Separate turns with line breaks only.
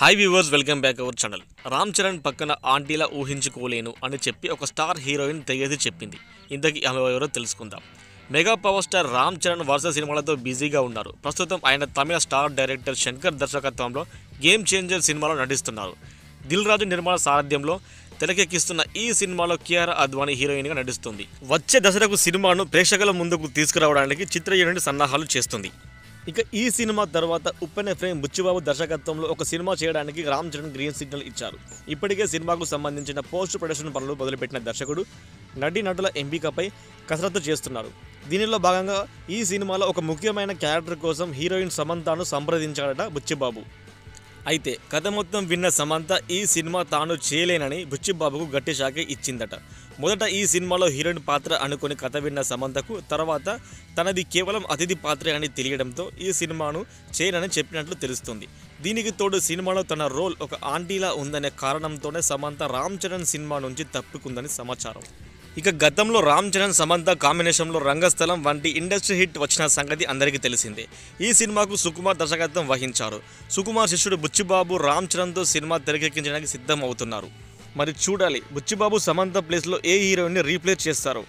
Hi viewers welcome back our channel Ram Charan పక్కన ఆంటీలా ఊహించుకోలేను అని చెప్పి ఒక స్టార్ హీరోయిన్ తెగేది చెప్పింది. ఇంతకీ ఆమె ఎవరో తెలుసుకుందాం. Mega power star Ram Charan వరుస సినిమాలతో బిజీగా ఉన్నారు. ప్రస్తుతం ఆయన తమిళ స్టార్ డైరెక్టర్ శంకర్ దర్శకత్వంలో గేమ్ చేంజర్ సినిమాలో నటిస్తున్నారు. దిల్ రాజు నిర్మాణ సారథ్యంలో తెరకెక్కిస్తున్న ఈ సినిమాలో కియారా అద్వానీ హీరోయిన్గా నటిస్తుంది. వచ్చే దశలకు సినిమాను ప్రేక్షకుల ముందుకు తీసుకురావడానికి చిత్ర యూనిట్ సన్నాహాలు చేస్తుంది. ఇక ఈ సినిమా తర్వాత ఉప్పెన ఫ్రేమ్ బుచ్చిబాబు దర్శకత్వంలో ఒక సినిమా చేయడానికి రామ్ చరణ్ గ్రీన్ సిగ్నల్ ఇచ్చారు. ఇప్పటికే సినిమాకు సంబంధించిన పోస్ట్ ప్రొడక్షన్ పనులు మొదలుపెట్టిన దర్శకుడు నటి నటుల ఎంపికపై కసరత్తు చేస్తున్నారు. దీనిలో భాగంగా ఈ సినిమాలో ఒక ముఖ్యమైన క్యారెక్టర్ కోసం హీరోయిన్ సమంతాను సంప్రదించాడట బుచ్చిబాబు. అయితే కథ మొత్తం విన్న సమంత ఈ సినిమా తాను చేయలేనని బుచ్చిబాబుకు గట్టి షాకే ఇచ్చిందట. మొదట ఈ సినిమాలో హీరోయిన్ పాత్ర అనుకుని కథ విన్న సమంతకు తర్వాత తనది కేవలం అతిథి పాత్రే అని తెలియడంతో ఈ సినిమాను చేయనని చెప్పినట్లు తెలుస్తుంది. దీనికి తోడు సినిమాలో తన రోల్ ఒక ఆంటీలా ఉందనే కారణంతోనే సమంత రామ్ చరణ్ సినిమా నుంచి తప్పుకుందని సమాచారం. ఇక గతంలో రామ్ చరణ్ సమంత కాంబినేషన్లో రంగస్థలం వంటి ఇండస్ట్రీ హిట్ వచ్చిన సంగతి అందరికీ తెలిసిందే. ఈ సినిమాకు సుకుమార్ దర్శకత్వం వహించారు. సుకుమార్ శిష్యుడు బుచ్చిబాబు రామ్ చరణ్తో సినిమా తెరకెక్కించడానికి సిద్ధం అవుతున్నారు మరి చూడాలి బుచ్చిబాబు సమంత ప్లేస్లో ఏ హీరోయిన్ని రీప్లేస్ చేస్తారు?